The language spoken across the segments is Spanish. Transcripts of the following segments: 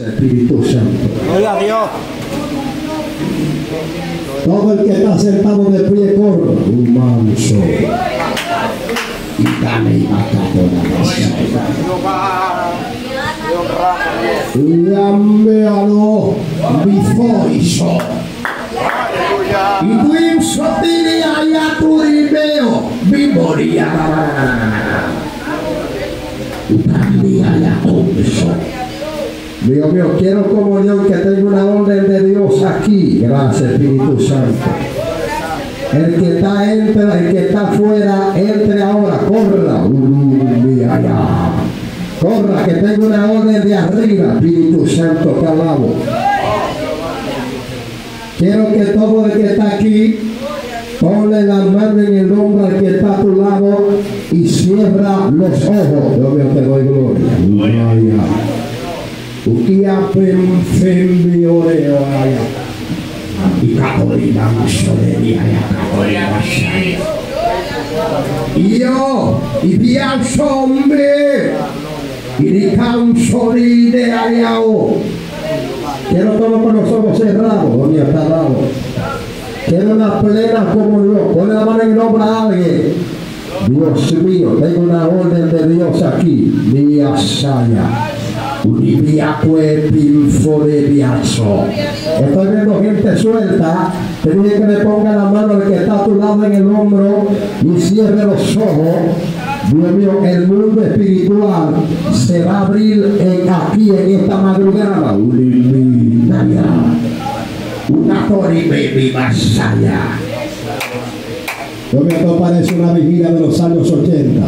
Espíritu Santo. Gloria a Dios. Todo el que está sentado de pie corra. Un manso. Y dame y Lambealo bifoiso. Y tu sotiri allá tu rimeo. Biboria. Y también allá eso. Dios mío, quiero comunión que tenga una orden de Dios aquí. Gracias, Espíritu Santo. El que está entra, el que está afuera, entre ahora, corra. Corra, que tenga una orden de arriba, Espíritu Santo, te alabo. Quiero que todo el que está aquí ponle la mano en el hombro al que está a tu lado y cierra los ojos. Dios mío, te doy. Gloria. Ukia pemfembi oreo aya. Ikatorina musoleri aya katorina shaya. Io, i piazzombe, i ricansori de ayao. Quiero todo con los ojos cerrados, donde está dado. Quiero una plena comunión. Pone la mano en el hombro a alguien. Dios mío, tengo una orden de Dios aquí. Mía saya. Estoy viendo gente suelta. Te dije que me ponga la mano el que está a tu lado en el hombro y cierre los ojos. Dios mío, el mundo espiritual se va a abrir en, aquí en esta madrugada. Una baby masaya. Dios mío, esto parece una vigilia de los años 80.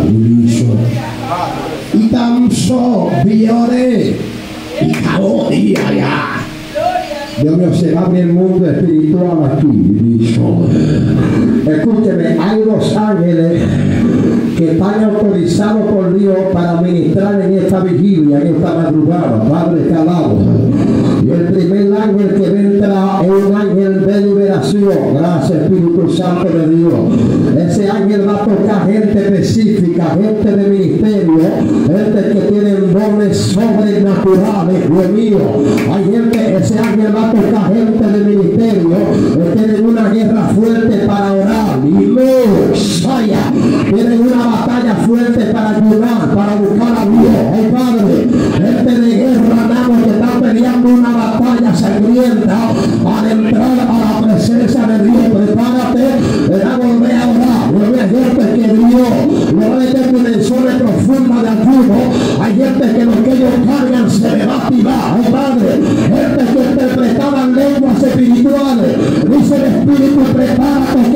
So viore. Y ya. Dios mío, se abre el mundo espiritual aquí. Escúcheme, hay dos ángeles que están autorizados por Dios para ministrar en esta vigilia, en esta madrugada. Padre, te alabo. Y el primer ángel que entra liberación. Gracias, Espíritu Santo de Dios. Ese ángel va a tocar gente específica, gente de ministerio, gente que tiene dones sobrenaturales, Dios mío. Hay gente, ese ángel va a tocar gente de ministerio que tienen una guerra fuerte para orar. Y no, vaya, tienen una batalla fuerte para ayudar, para buscar a Dios. Que lo que ellos cargan se le va a activar. Padre, gente que interpretaban lenguas espirituales. Dice el Espíritu, prepárate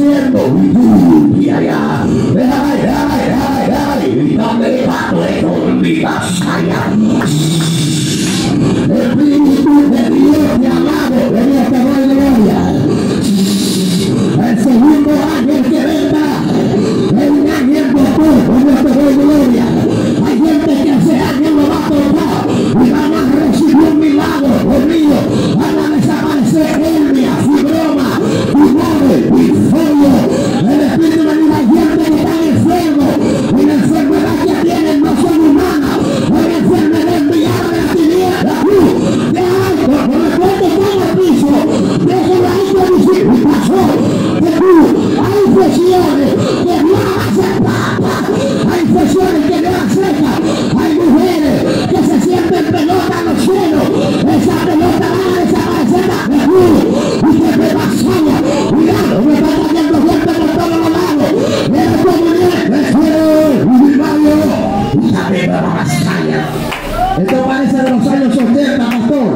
bendiciendo. Y allá. Deja ahí, deja ahí, deja ahí, deja ahí. Y dame padre con mi pasaya. Espíritu de Dios te alabo. Venía te doy gloria. El segundo ángel que venga es un ángel doctor, como te doy gloria. Hay gente que ese ángel lo va a tocar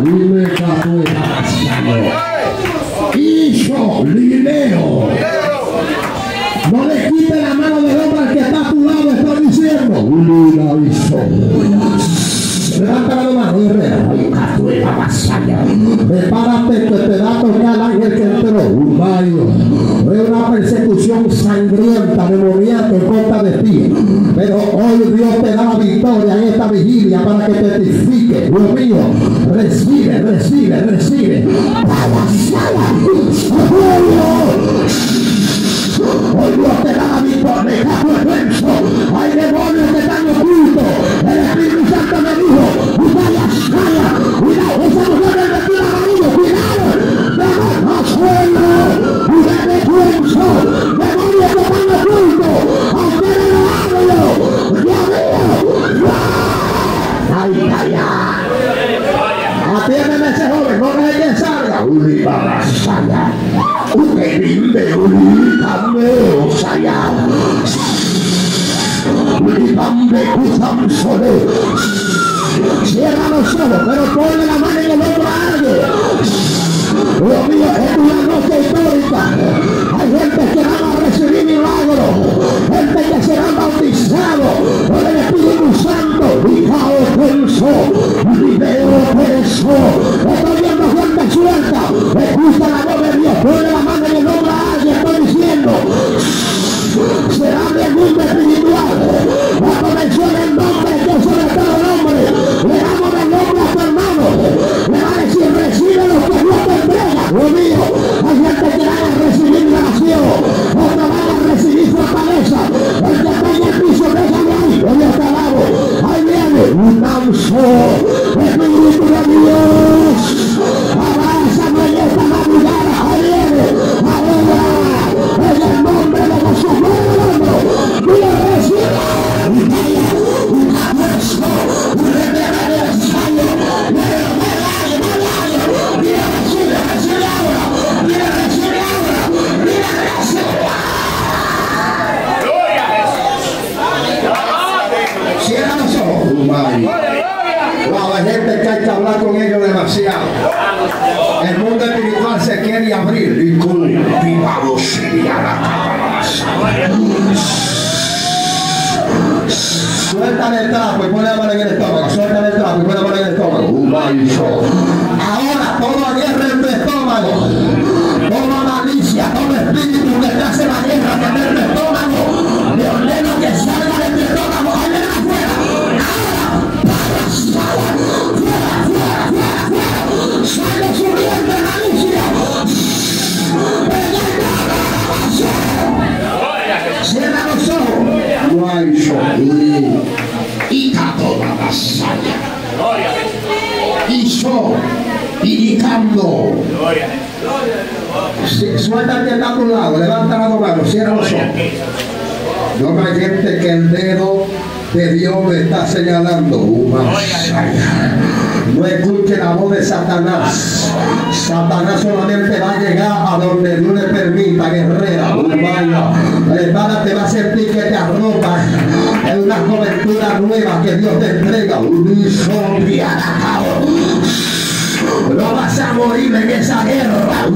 We live halfway. Sangrienta, demoníaca en contra de ti. Pero hoy Dios te da la victoria en esta vigilia para que te testifique. Dios mío, recibe, recibe, recibe. Hoy Dios te da la victoria. Hay demonios que están ocultos. El Espíritu Santo me dijo, vaya, vaya, cuidado, Uli, dame, kusam, sole. Cierra los ojos, pero ponle la mano en el otro a alguien. Dios mío, es una noche histórica. Hay gente que van a recibir milagros. Gente que serán bautizados por el Espíritu Santo. Hijao penso, video penso. Estoy viendo manso. Demasiado. El mundo espiritual se quiere abrir. Y cultivamos Suéltale el trapo y ponle la mano en el estómago. Suéltale el trapo y ponle la mano en el estómago. Ahora toda guerra en tu estómago. Toda malicia, todo espíritu que te hace la guerra en el ojos. Guayso. Y toda vasalla. Hizo. Indicando. Que está a tu lado. Levanta la mano. Cierra los ojos. No hay gente que el dedo de Dios me está señalando. No escuche la voz de Satanás. Satanás solamente va a llegar a donde Dios le permita, guerrera. La espada te va a sentir que te arropa. Es una cobertura nueva que Dios te entrega. No vas a morir en esa guerra,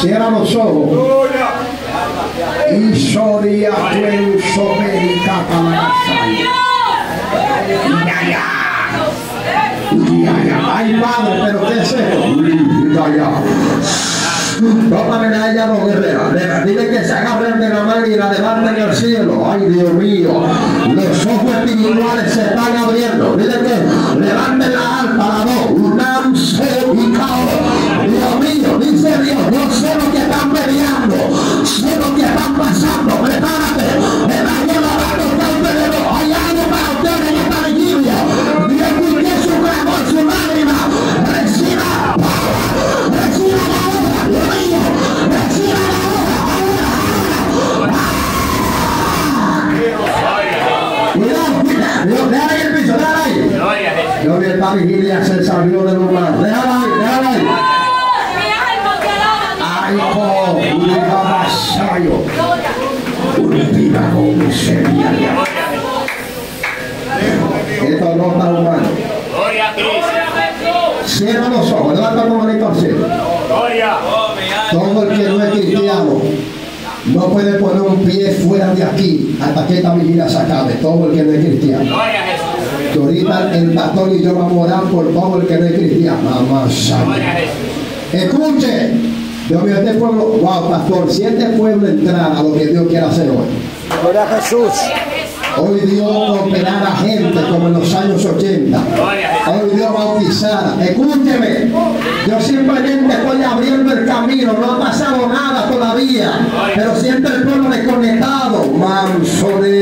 cierra los ojos. Y soria tu para ya. Ay, padre, pero ¿qué es esto? Tómame a ella dos guerreras. Le- Dile que se agarren de la mano y la levanten al cielo. Ay, Dios mío. Los ojos espirituales se están abriendo. Dile que levanten la alta, la dos. Unam se y cao. Dios mío, dice Dios, yo sé lo que están peleando. Sé lo que están pasando. Prepárate. Una con miseria. Esto no está humano. Gloria a Cristo. Cierra los ojos, levanta tu manito al cielo. Gloria. Todo el que no es cristiano no puede poner un pie fuera de aquí hasta que esta vigilia se acabe. Todo el que no es cristiano. Gloria a Jesús. Que ahorita el pastor y yo vamos a orar por todo el que no es cristiano. Mamá. Escuche, Dios mío, este pueblo, wow, pastor, si este pueblo entrara a lo que Dios quiere hacer hoy. Gloria Jesús. Hoy Dios operara gente como en los años 80. Gloria a Jesús. Hoy Dios bautizara. Escúcheme, yo simplemente estoy abriendo el camino, no ha pasado nada todavía, pero siento el pueblo desconectado. Mansoneo. Gloria,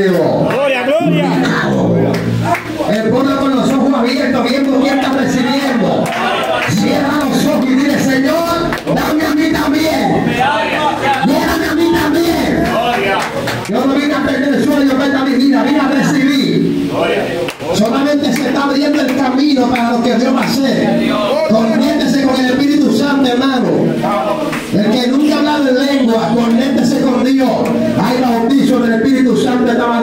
Espíritu Santo